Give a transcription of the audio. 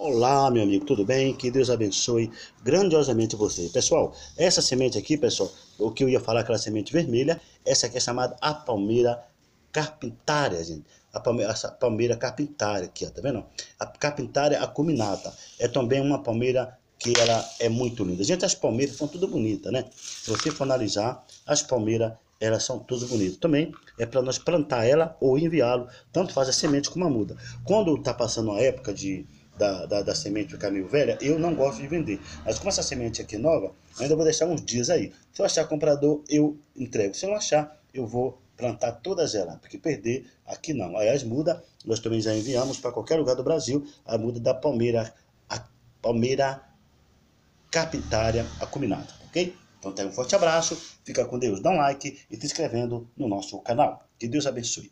Olá, meu amigo, tudo bem? Que Deus abençoe grandiosamente você. Pessoal, essa semente aqui, pessoal, o que eu ia falar, aquela semente vermelha, essa aqui é chamada a palmeira carpintária, gente. A palmeira, essa palmeira carpintária aqui, ó, tá vendo? A carpintária acuminata é também uma palmeira que ela é muito linda. Gente, as palmeiras são tudo bonitas, né? Se você for analisar, as palmeiras, elas são tudo bonitas. Também é para nós plantar ela ou enviá-lo, tanto faz a semente como a muda. Quando está passando uma época de da, da, da semente ficar meio velha, eu não gosto de vender. Mas como essa semente aqui é nova, ainda vou deixar uns dias aí. Se eu achar comprador, eu entrego. Se eu não achar, eu vou plantar todas elas, porque perder aqui não. Aliás, muda, nós também já enviamos para qualquer lugar do Brasil a muda da palmeira, a palmeira capitária acuminada, ok? Então, tenha um forte abraço, fica com Deus, dá um like e se inscrevendo no nosso canal. Que Deus abençoe.